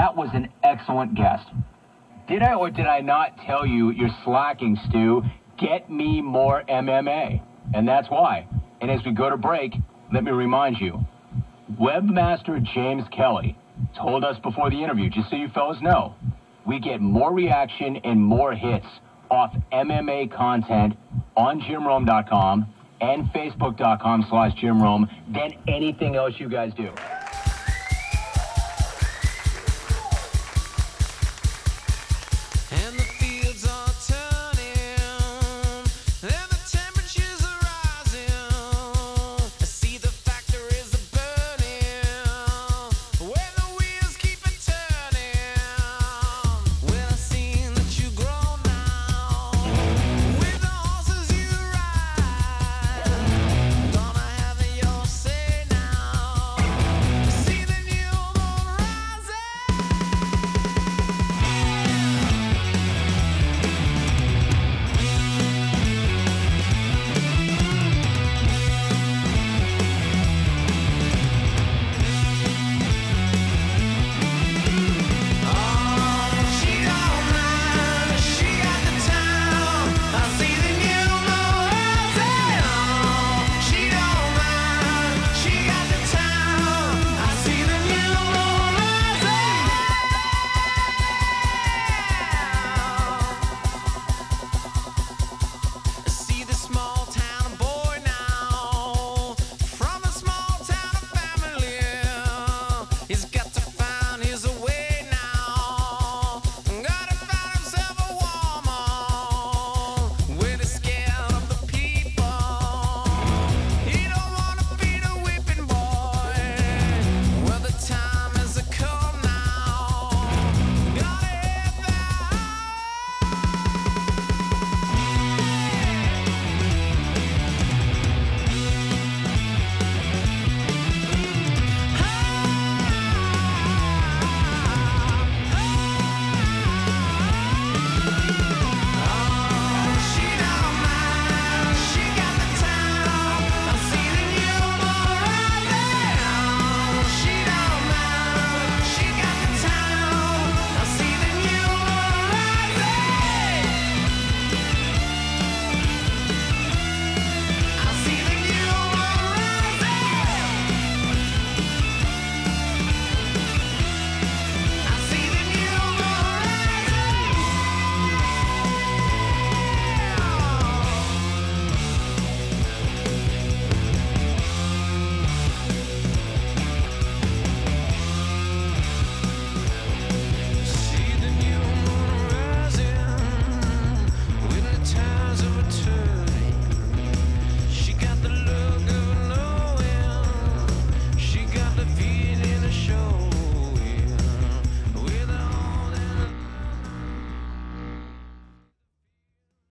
That was an excellent guest. Did I or did I not tell you you're slacking, Stu? Get me more MMA. And that's why. And as we go to break, let me remind you Webmaster James Kelly told us before the interview, just so you fellas know, we get more reaction and more hits off MMA content on jimrome.com and facebook.com slash jimrome than anything else you guys do.